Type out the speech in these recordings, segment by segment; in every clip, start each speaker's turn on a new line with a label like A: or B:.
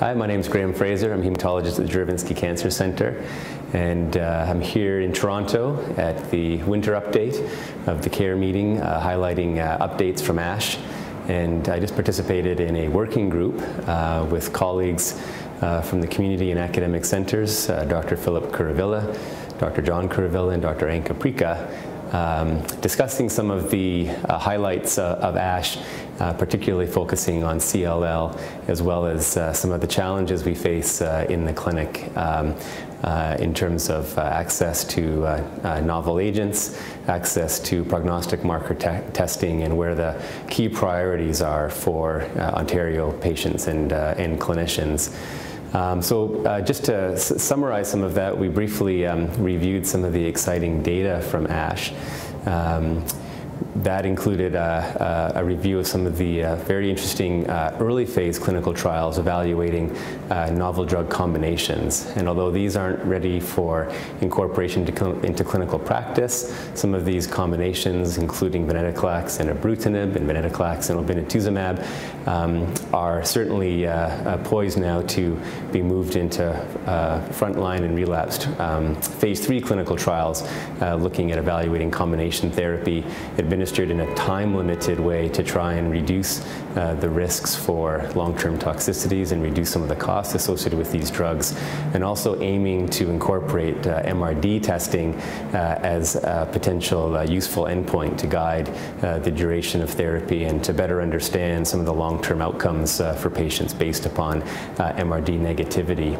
A: Hi, my name is Graeme Fraser. I'm a hematologist at the Juravinski Cancer Center, and uh, I'm here in Toronto at the winter update of the CARE meeting, uh, highlighting uh, updates from ASH. And I just participated in a working group uh, with colleagues uh, from the community and academic centers, uh, Dr. Philip Kuruvilla, Dr. John Kuruvilla, and Dr. Anca Prica, um, discussing some of the uh, highlights uh, of ASH, uh, particularly focusing on CLL, as well as uh, some of the challenges we face uh, in the clinic um, uh, in terms of access to novel agents, access to prognostic marker te testing, and where the key priorities are for Ontario patients and, and clinicians. Um, so uh, just to summarize some of that, we briefly um, reviewed some of the exciting data from ASH. Um, that included a, a, review of some of the uh, very interesting uh, early phase clinical trials evaluating uh, novel drug combinations. And although these aren't ready for incorporation cl into clinical practice, some of these combinations, including venetoclax and ibrutinib and venetoclax and obinutuzumab, um, are certainly uh, uh, poised now to be moved into uh, frontline and relapsed um, phase three clinical trials looking at evaluating combination therapy administered in a time-limited way to try and reduce uh, the risks for long-term toxicities and reduce some of the costs associated with these drugs, and also aiming to incorporate uh, MRD testing uh, as a potential uh, useful endpoint to guide uh, the duration of therapy and to better understand some of the long-term outcomes uh, for patients based upon MRD negativity.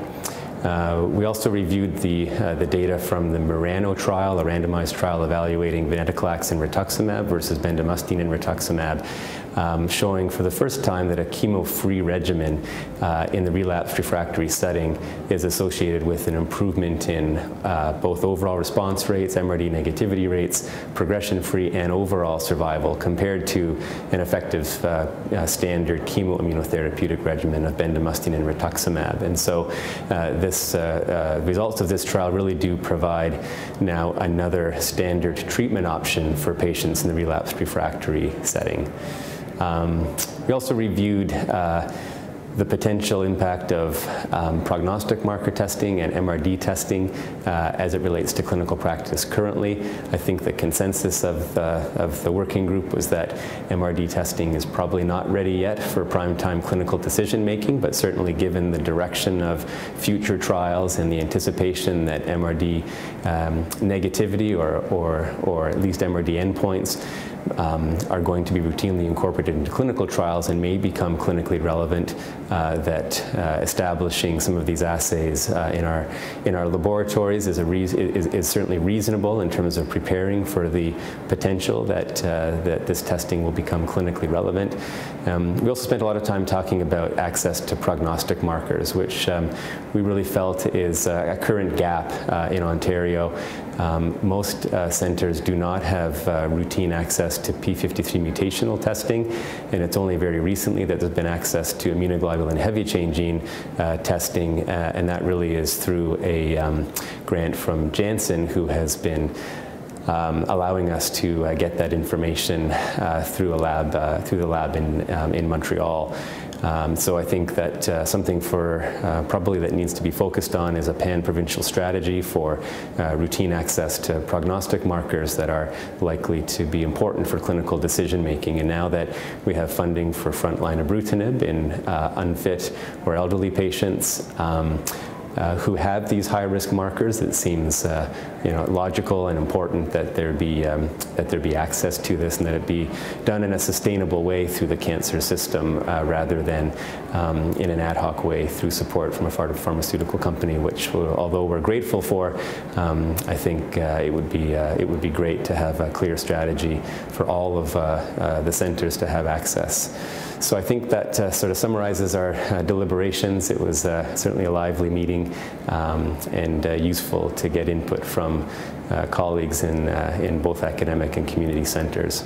A: Uh, we also reviewed the, uh, the data from the Murano trial, a randomized trial evaluating venetoclax and rituximab versus bendamustine and rituximab um, showing for the first time that a chemo-free regimen uh, in the relapsed refractory setting is associated with an improvement in uh, both overall response rates, MRD negativity rates, progression-free, and overall survival compared to an effective uh, uh standard chemoimmunotherapeutic regimen of bendamustine and rituximab. And so uh, this uh, results of this trial really do provide now another standard treatment option for patients in the relapsed refractory setting. Um, we also reviewed uh, the potential impact of um, prognostic marker testing and MRD testing uh, as it relates to clinical practice currently. I think the consensus of, uh, of the working group was that MRD testing is probably not ready yet for prime time clinical decision making, but certainly given the direction of future trials and the anticipation that MRD um, negativity or, or, or at least MRD endpoints um, are going to be routinely incorporated into clinical trials and may become clinically relevant, uh, that uh, establishing some of these assays uh, in, our, in our laboratories is, is, is, certainly reasonable in terms of preparing for the potential that, uh, that this testing will become clinically relevant. Um, we also spent a lot of time talking about access to prognostic markers, which um, we really felt is a current gap uh, in Ontario. Um, most uh, centers do not have routine access to P53 mutational testing, and it's only very recently that there's been access to immunoglobulin heavy chain gene uh, testing, uh, and that really is through a um, grant from Janssen, who has been um, allowing us to uh, get that information uh, through a lab, uh, through the lab in, um, in Montreal. Um, so I think that uh, something for uh, probably that needs to be focused on is a pan-provincial strategy for uh, routine access to prognostic markers that are likely to be important for clinical decision making. And now that we have funding for frontline ibrutinib in uh, unfit or elderly patients, um, uh, who have these high-risk markers, it seems uh, you know, logical and important that there be um, that there be access to this and that it be done in a sustainable way through the cancer system uh, rather than um, in an ad hoc way through support from a pharmaceutical company, which although we're grateful for, um, I think uh, it would be uh, it would be great to have a clear strategy for all of uh, the centers to have access. So I think that uh, sort of summarizes our uh, deliberations. It was uh, certainly a lively meeting um, and uh, useful to get input from uh, colleagues in, uh, in both academic and community centers.